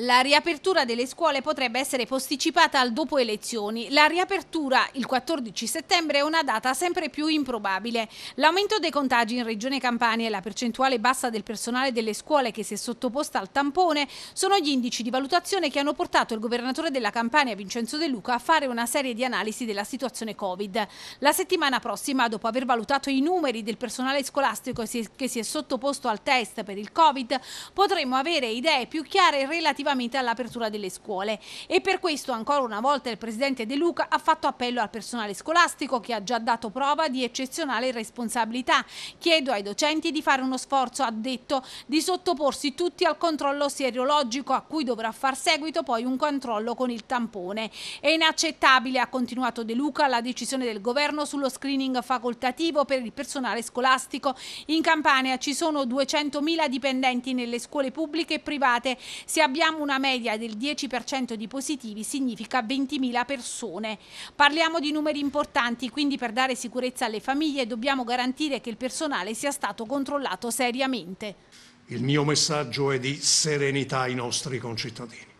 La riapertura delle scuole potrebbe essere posticipata al dopo elezioni. La riapertura il 14 settembre è una data sempre più improbabile. L'aumento dei contagi in Regione Campania e la percentuale bassa del personale delle scuole che si è sottoposta al tampone sono gli indici di valutazione che hanno portato il governatore della Campania Vincenzo De Luca a fare una serie di analisi della situazione Covid. La settimana prossima, dopo aver valutato i numeri del personale scolastico che si è sottoposto al test per il Covid, potremo avere idee più chiare relativamente relativamente all'apertura delle scuole e per questo ancora una volta il Presidente De Luca ha fatto appello al personale scolastico che ha già dato prova di eccezionale responsabilità. Chiedo ai docenti di fare uno sforzo, ha detto, di sottoporsi tutti al controllo serologico a cui dovrà far seguito poi un controllo con il tampone. È inaccettabile, ha continuato De Luca, la decisione del governo sullo screening facoltativo per il personale scolastico. In Campania ci sono 200.000 dipendenti nelle scuole pubbliche e private. Se abbiamo abbiamo una media del 10% di positivi significa 20.000 persone. Parliamo di numeri importanti, quindi per dare sicurezza alle famiglie dobbiamo garantire che il personale sia stato controllato seriamente. Il mio messaggio è di serenità ai nostri concittadini.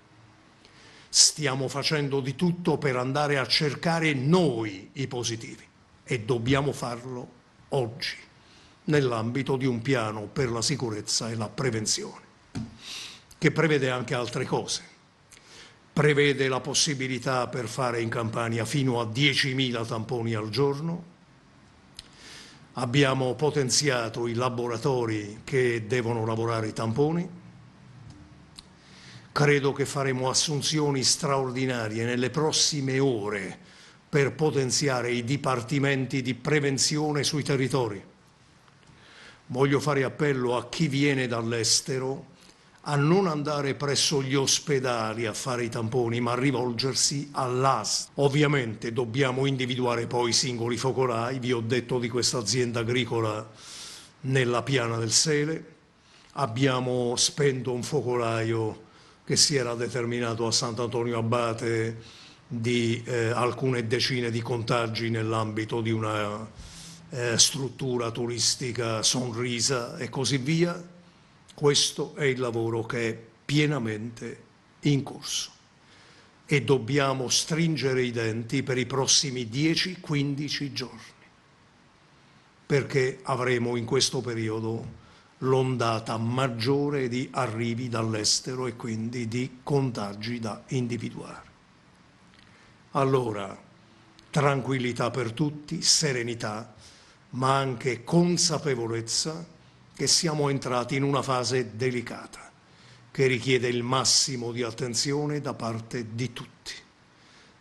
Stiamo facendo di tutto per andare a cercare noi i positivi e dobbiamo farlo oggi nell'ambito di un piano per la sicurezza e la prevenzione che prevede anche altre cose. Prevede la possibilità per fare in Campania fino a 10.000 tamponi al giorno. Abbiamo potenziato i laboratori che devono lavorare i tamponi. Credo che faremo assunzioni straordinarie nelle prossime ore per potenziare i dipartimenti di prevenzione sui territori. Voglio fare appello a chi viene dall'estero a non andare presso gli ospedali a fare i tamponi, ma a rivolgersi all'AS. Ovviamente dobbiamo individuare poi i singoli focolai, vi ho detto di questa azienda agricola nella piana del Sele, abbiamo spento un focolaio che si era determinato a Sant'Antonio Abate di eh, alcune decine di contagi nell'ambito di una eh, struttura turistica sonrisa e così via questo è il lavoro che è pienamente in corso e dobbiamo stringere i denti per i prossimi 10-15 giorni, perché avremo in questo periodo l'ondata maggiore di arrivi dall'estero e quindi di contagi da individuare. Allora, tranquillità per tutti, serenità, ma anche consapevolezza che siamo entrati in una fase delicata che richiede il massimo di attenzione da parte di tutti.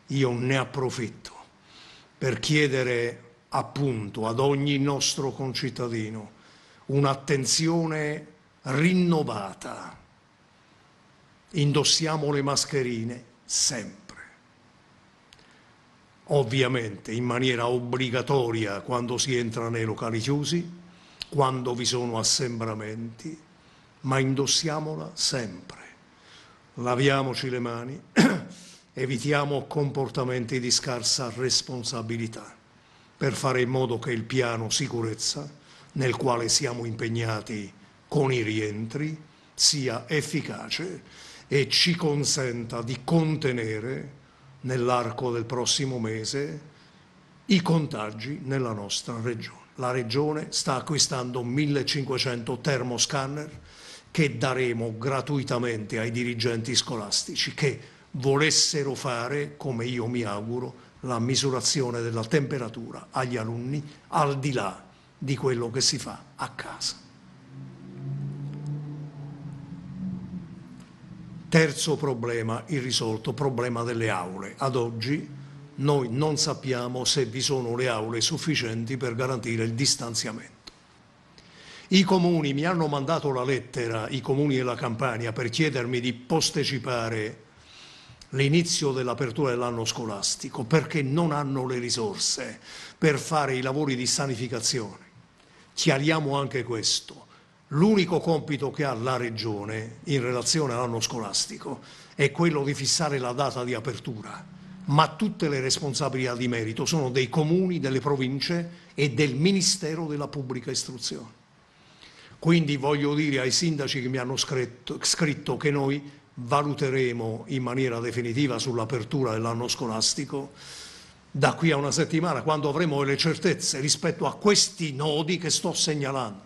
Io ne approfitto per chiedere appunto ad ogni nostro concittadino un'attenzione rinnovata. Indossiamo le mascherine sempre. Ovviamente in maniera obbligatoria quando si entra nei locali chiusi, quando vi sono assembramenti, ma indossiamola sempre. Laviamoci le mani, evitiamo comportamenti di scarsa responsabilità per fare in modo che il piano sicurezza, nel quale siamo impegnati con i rientri, sia efficace e ci consenta di contenere nell'arco del prossimo mese i contagi nella nostra regione la Regione sta acquistando 1500 termoscanner che daremo gratuitamente ai dirigenti scolastici che volessero fare, come io mi auguro, la misurazione della temperatura agli alunni al di là di quello che si fa a casa. Terzo problema irrisolto, problema delle aule. Ad oggi noi non sappiamo se vi sono le aule sufficienti per garantire il distanziamento. I comuni mi hanno mandato la lettera, i comuni della Campania, per chiedermi di postecipare l'inizio dell'apertura dell'anno scolastico perché non hanno le risorse per fare i lavori di sanificazione. Chiariamo anche questo. L'unico compito che ha la Regione in relazione all'anno scolastico è quello di fissare la data di apertura ma tutte le responsabilità di merito sono dei comuni, delle province e del Ministero della Pubblica Istruzione. Quindi voglio dire ai sindaci che mi hanno scritto, scritto che noi valuteremo in maniera definitiva sull'apertura dell'anno scolastico da qui a una settimana, quando avremo le certezze rispetto a questi nodi che sto segnalando.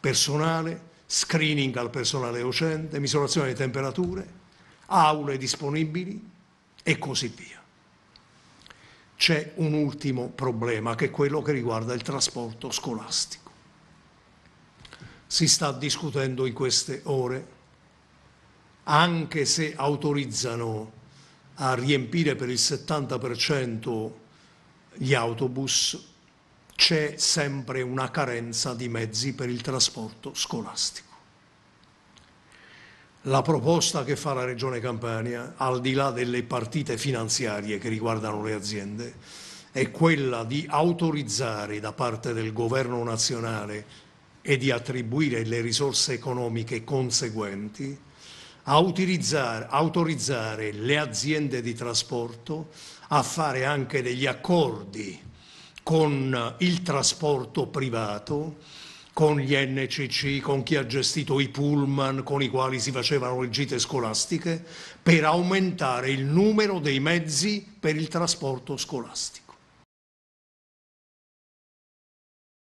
Personale, screening al personale docente, misurazione di temperature, aule disponibili e così via. C'è un ultimo problema che è quello che riguarda il trasporto scolastico. Si sta discutendo in queste ore, anche se autorizzano a riempire per il 70% gli autobus, c'è sempre una carenza di mezzi per il trasporto scolastico. La proposta che fa la Regione Campania, al di là delle partite finanziarie che riguardano le aziende, è quella di autorizzare da parte del Governo nazionale e di attribuire le risorse economiche conseguenti a autorizzare le aziende di trasporto a fare anche degli accordi con il trasporto privato, con gli NCC, con chi ha gestito i pullman con i quali si facevano le gite scolastiche, per aumentare il numero dei mezzi per il trasporto scolastico.